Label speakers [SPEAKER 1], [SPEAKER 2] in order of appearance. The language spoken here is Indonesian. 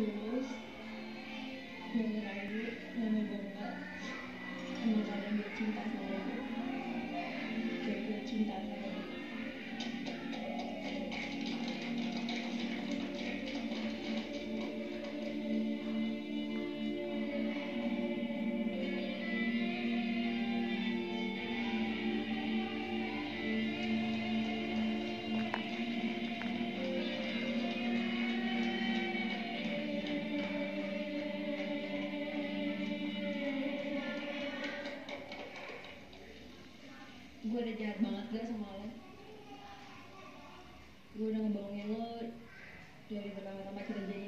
[SPEAKER 1] gak ngerayu nama gue enggak emang karena dia cinta sama gue kayak gue cinta gue udah jahat banget gak sama lo. Gue udah ngebohongin lo dari pertama-tama kita jadian